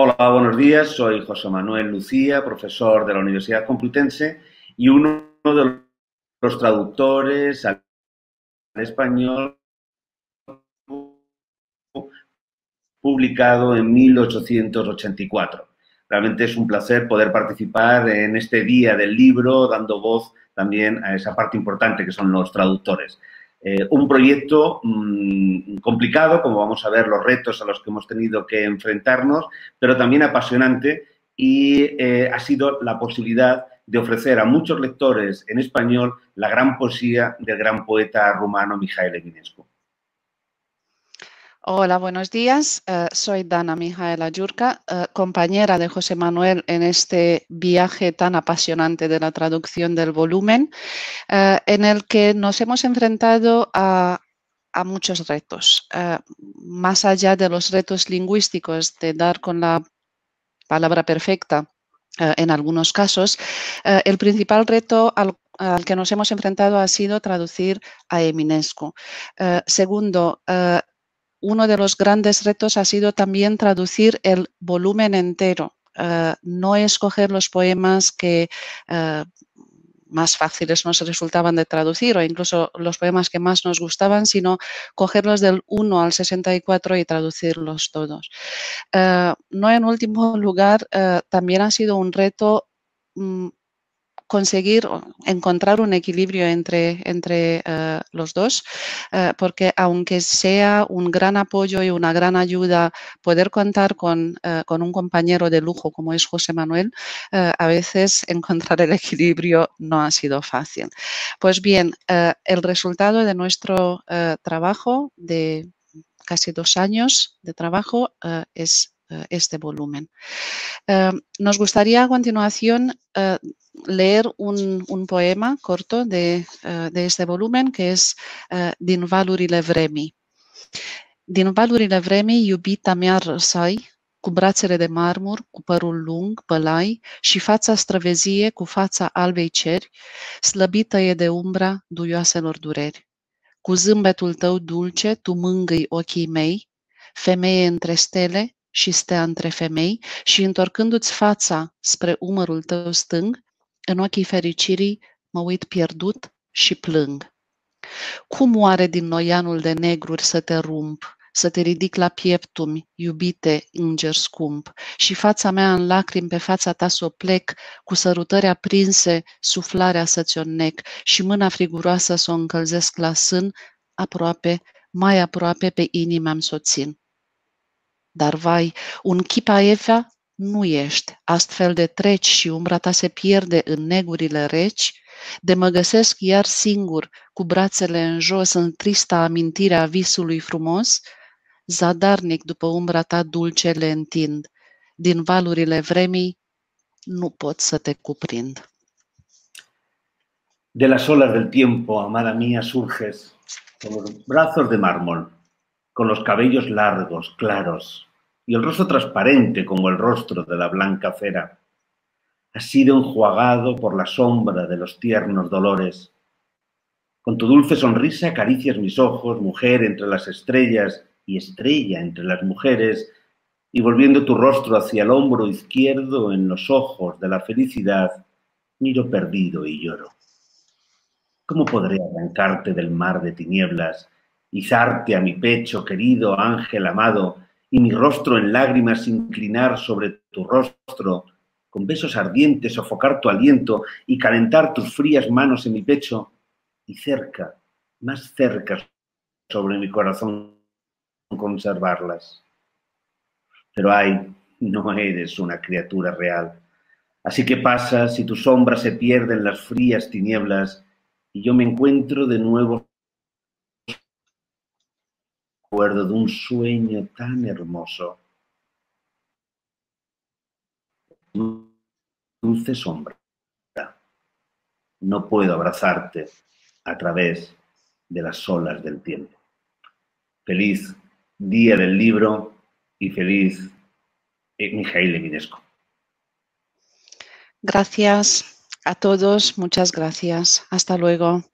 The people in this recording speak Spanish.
Hola, buenos días. Soy José Manuel Lucía, profesor de la Universidad Complutense y uno de los traductores al español publicado en 1884. Realmente es un placer poder participar en este día del libro, dando voz también a esa parte importante que son los traductores. Eh, un proyecto mmm, complicado, como vamos a ver los retos a los que hemos tenido que enfrentarnos, pero también apasionante y eh, ha sido la posibilidad de ofrecer a muchos lectores en español la gran poesía del gran poeta rumano Mijail Eminescu. Hola, buenos días. Uh, soy Dana Mijaela Yurka, uh, compañera de José Manuel en este viaje tan apasionante de la traducción del volumen, uh, en el que nos hemos enfrentado a, muchos retos. más allá de los retos lingüísticos de dar con la palabra perfecta en algunos casos, el principal reto al que nos hemos enfrentado ha sido traducir a Eminescu. Segundo, uno de los grandes retos ha sido también traducir el volumen entero, uh, no escoger los poemas que uh, más fáciles nos resultaban de traducir o incluso los poemas que más nos gustaban, sino cogerlos del 1 al 64 y traducirlos todos. Uh, no en último lugar, también ha sido un reto um, conseguir encontrar un equilibrio entre, entre uh, los dos, uh, porque aunque sea un gran apoyo y una gran ayuda poder contar con, uh, con un compañero de lujo como es José Manuel, a veces encontrar el equilibrio no ha sido fácil. Pues bien, el resultado de nuestro trabajo de casi dos años de trabajo es este volumen. nos gustaría a continuación leer un, un, poema corto de, uh, de, este volumen que es uh, Din valurile vremii. Din valurile vremii, iubita mea răsai, cu brațele de marmur, cu părul lung, pălai și fața străvezie cu fața albei ceri, slăbită e de umbra duioaselor dureri. Cu zâmbetul tău dulce, tu mângâi ochii mei, femeie între stele și stea între femei, și întorcându-ți fața spre umărul tău stâng, în ochii fericirii mă uit pierdut și plâng. Cum oare din noianul de negruri să te rump, să te ridic la pieptumi, iubite înger scump, și fața mea în lacrimi pe fața ta să o plec, cu sărutări aprinse, suflarea să-ți o nec, și mâna friguroasă să o încălzesc la sân, aproape, mai aproape pe inima am să țin. Dar vai, un chip aevea nu ești, astfel de treci și umbra ta se pierde în negurile reci, de mă găsesc iar singur, cu brațele în jos, în trista amintire a visului frumos, zadarnic după umbra ta dulce le întind, din valurile vremii nu pot să te cuprind. De las olas del tiempo, amada mía, surges con los brazos de mármol, con los cabellos largos, claros, y el rostro transparente como el rostro de la blanca fera. Has sido enjuagado por la sombra de los tiernos dolores. Con tu dulce sonrisa acaricias mis ojos, mujer entre las estrellas y estrella entre las mujeres, y volviendo tu rostro hacia el hombro izquierdo en los ojos de la felicidad, miro perdido y lloro. ¿Cómo podré arrancarte del mar de tinieblas, izarte a mi pecho, querido ángel amado, y mi rostro en lágrimas inclinar sobre tu rostro, con besos ardientes sofocar tu aliento y calentar tus frías manos en mi pecho, y cerca, más cerca sobre mi corazón conservarlas. Pero ay, no eres una criatura real. Así que pasas y tu sombra se pierde en las frías tinieblas y yo me encuentro de nuevo recuerdo de un sueño tan hermoso. Dulce sombra. No puedo abrazarte a través de las olas del tiempo. Feliz día del libro y feliz eh, Mijail Eminescu. Gracias a todos, muchas gracias. Hasta luego.